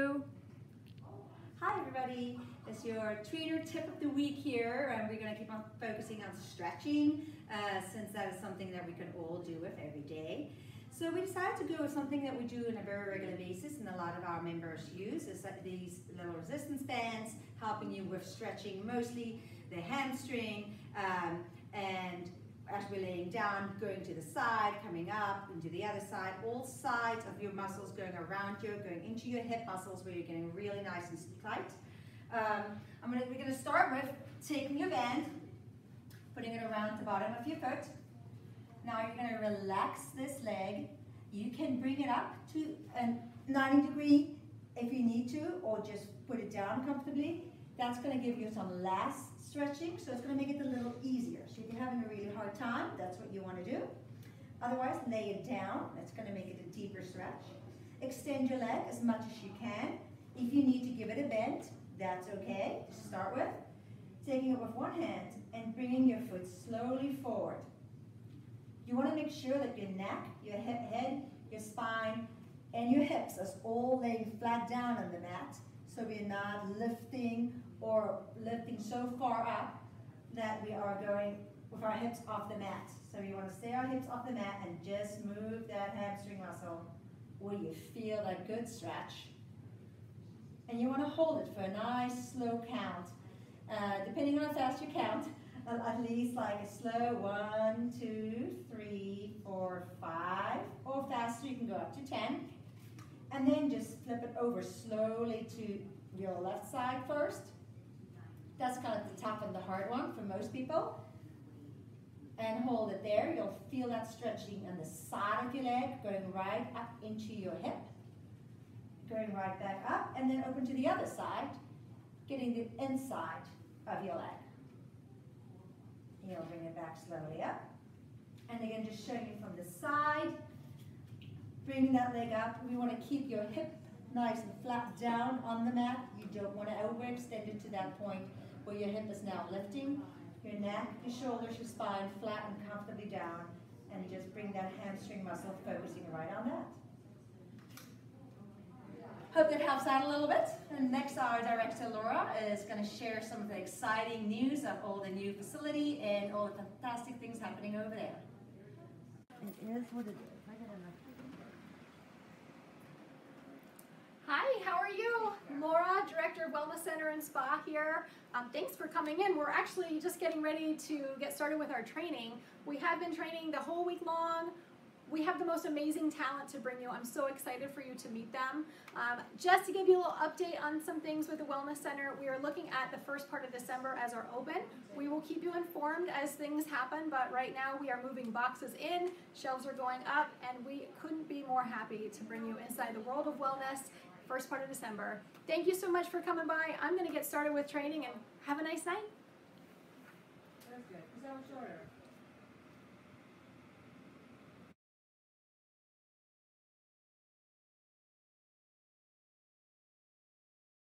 Hi everybody, it's your trainer tip of the week here and we're going to keep on focusing on stretching uh, since that is something that we can all do with every day. So we decided to go with something that we do on a very regular basis and a lot of our members use is these little resistance bands helping you with stretching mostly the hamstring um, and as we're laying down, going to the side, coming up, into the other side, all sides of your muscles going around you, going into your hip muscles where you're getting really nice and tight. Um, I'm gonna, we're gonna start with taking your band, putting it around the bottom of your foot. Now you're gonna relax this leg. You can bring it up to a 90 degree if you need to, or just put it down comfortably. That's gonna give you some less stretching, so it's gonna make it a little easier. So if you're having a really hard time, that's what you wanna do. Otherwise, lay it down. That's gonna make it a deeper stretch. Extend your leg as much as you can. If you need to give it a bend, that's okay to start with. Taking it with one hand and bringing your foot slowly forward. You wanna make sure that your neck, your head, your spine, and your hips are all laying flat down on the mat so we're not lifting or lifting so far up that we are going with our hips off the mat. So you want to stay our hips off the mat and just move that hamstring muscle where you feel that good stretch. And you want to hold it for a nice slow count. Uh, depending on how fast you count, at least like a slow one, two, three, four, five, or faster you can go up to 10. And then just flip it over slowly to your left side first. That's kind of the tough and the hard one for most people. And hold it there. You'll feel that stretching on the side of your leg, going right up into your hip. Going right back up, and then open to the other side, getting the inside of your leg. You'll bring it back slowly up. And again, just showing you from the side, bringing that leg up. We want to keep your hip nice and flat down on the mat. You don't want to overextend it to that point where your hip is now lifting. Your neck, your shoulders, your spine flat and comfortably down. And you just bring that hamstring muscle focusing right on that. Hope that helps out a little bit. And next, our director Laura is going to share some of the exciting news of all the new facility and all the fantastic things happening over there. It is what it is. Hi, how are you? Laura, Director of Wellness Center and Spa here. Um, thanks for coming in. We're actually just getting ready to get started with our training. We have been training the whole week long. We have the most amazing talent to bring you. I'm so excited for you to meet them. Um, just to give you a little update on some things with the Wellness Center, we are looking at the first part of December as our open. We will keep you informed as things happen, but right now we are moving boxes in, shelves are going up, and we couldn't be more happy to bring you inside the world of wellness first part of December. Thank you so much for coming by. I'm going to get started with training and have a nice night. That's good. That shorter?